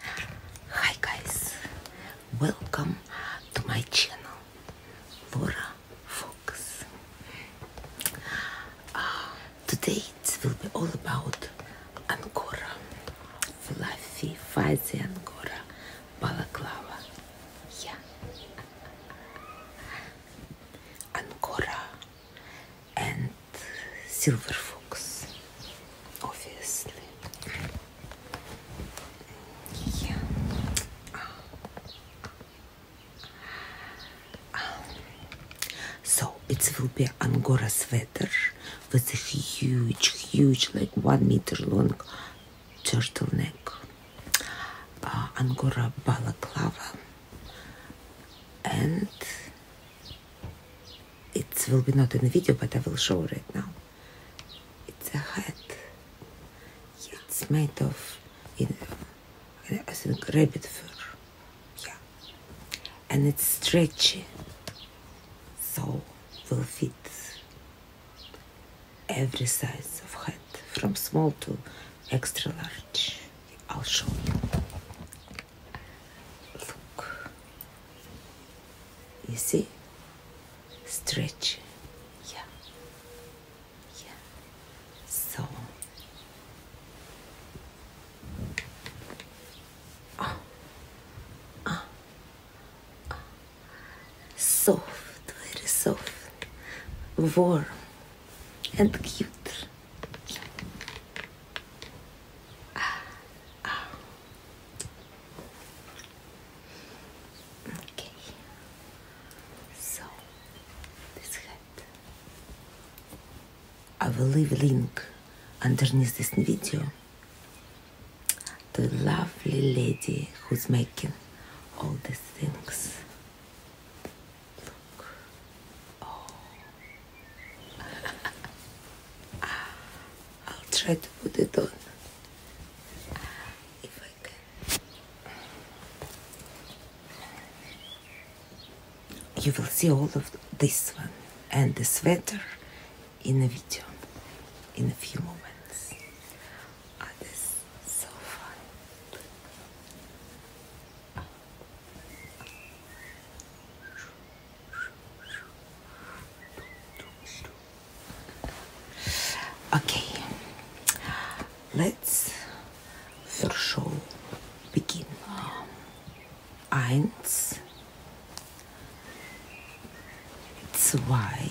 Hi guys, welcome to my channel, Lora Fox. Uh, today it will be all about Angora, fluffy, fuzzy Angora, balaclava. Yeah, Angora and silver fox, obviously. Yeah. So it will be Sweater with a huge, huge, like one meter long turtleneck. Uh, Angora balaclava. And it will be not in the video, but I will show right now. It's a hat. It's made of, you know, I think, rabbit fur. Yeah. And it's stretchy. So will fit every size of head, from small to extra large. I'll show you. Look. You see? Stretchy. Yeah. Yeah. So. Ah. Ah. Ah. soft, very soft, warm, and cute. Okay, so. I will leave a link underneath this video to the lovely lady who's making all these things. Look. Oh. I'll try to put it on. If I can. You will see all of this one and the sweater in a video in a few moments. Show begin. Eins, zwei,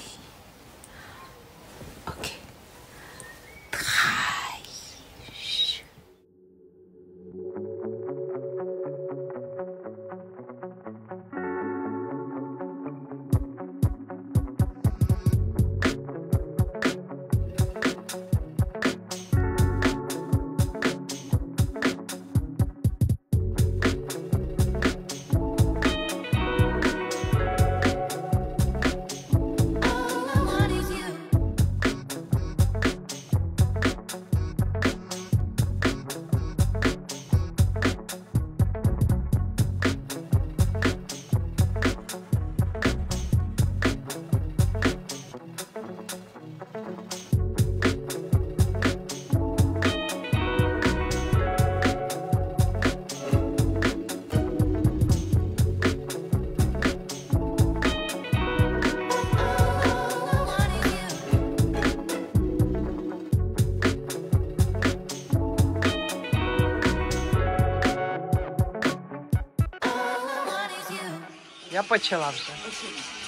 Я почала вже.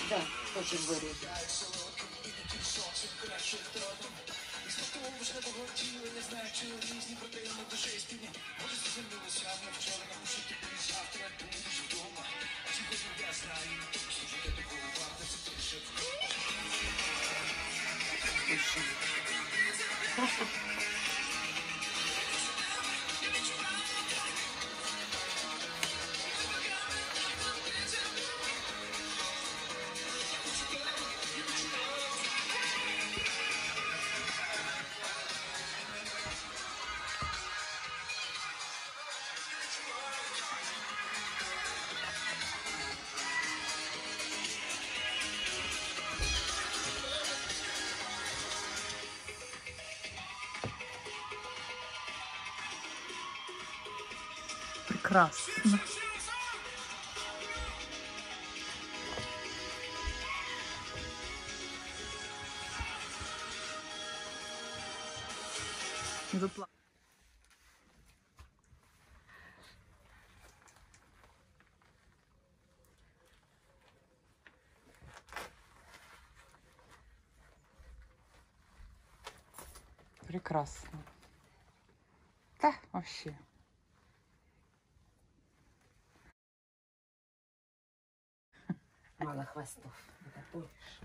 Так, хочу горіти. Прекрасно. Прекрасно. Та, вообще. мало хвостов.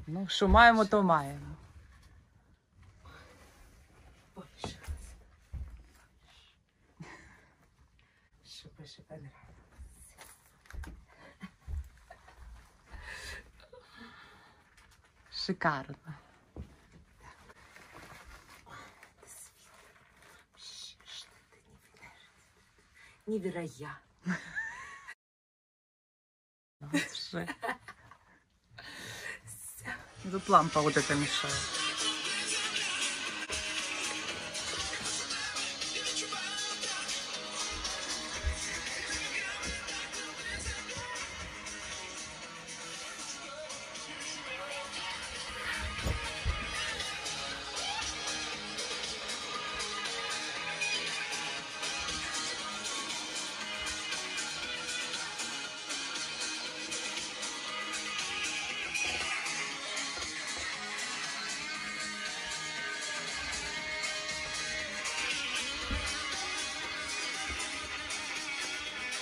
Ну, що маємо, то маємо. Шикарно. Невероятно. Тут лампа вот эта мешает.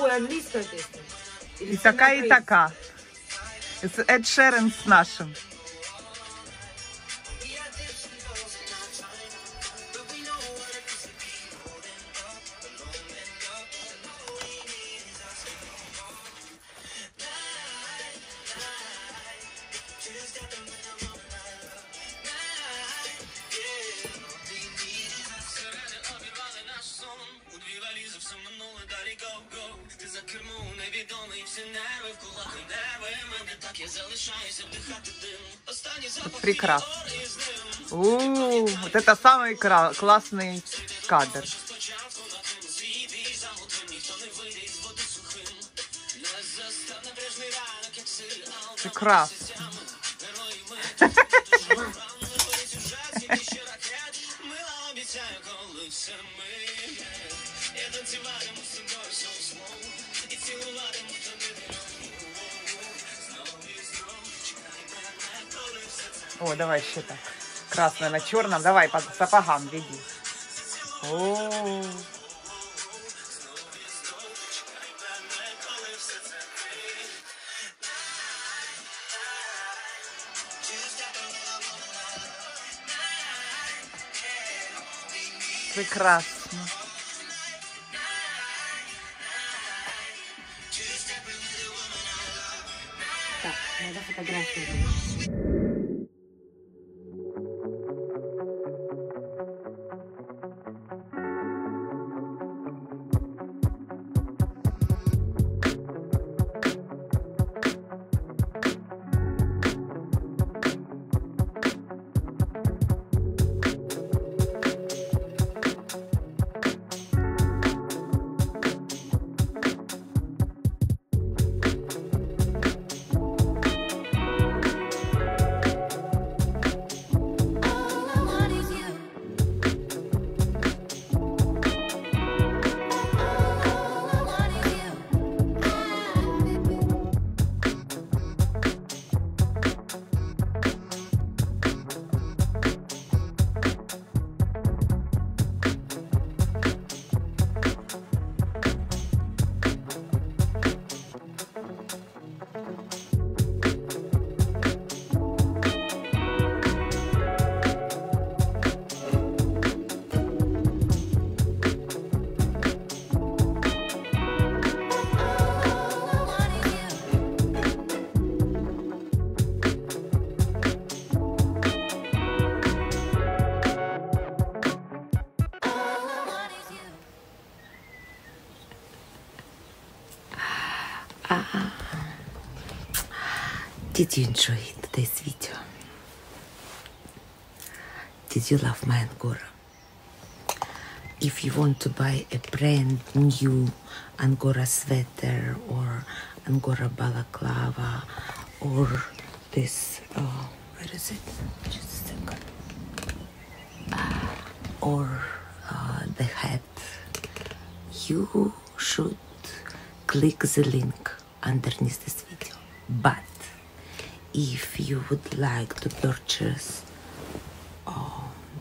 Ой, английская песня. Или И такая, и Синатра така. С Эд Шерен с нашим. сон, у дві валізи все минуле далі go-go Ти за кермом невідомий, всі нерви в кулак і нерви мене так я залишаюся вдихати дим Останній запах Прекрасно. і з ним У, вот это самый кра- классный кадр. Спочатку О, давай еще так. Красное на черном. Давай по сапогам веди. О, прекрасно. Так, надо фотографию. Did you enjoy today's video? Did you love my Angora? If you want to buy a brand new Angora sweater or Angora balaclava or this, uh, where is it? Just a second. Ah, or uh, the hat, you should click the link underneath this video. But if you would like to purchase uh,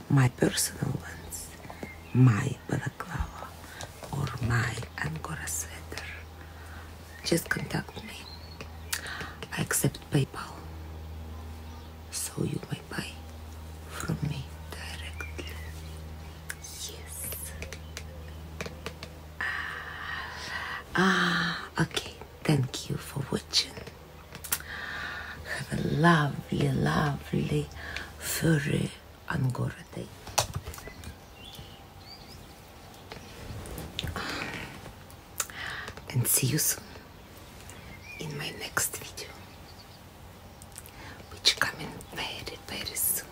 my personal ones, my balaclava or my Angora sweater, just contact me. I accept PayPal, so you may buy from me directly. Yes. Ah, okay. Thank you for watching. Lovely, lovely, furry Angora day. And see you soon in my next video, which coming very, very soon.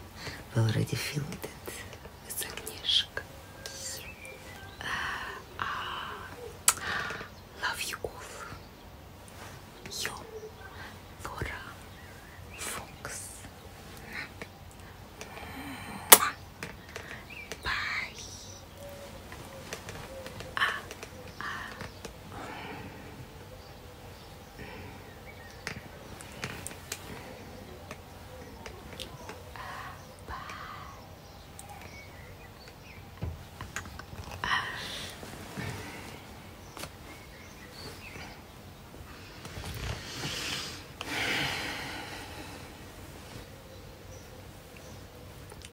We already filmed it.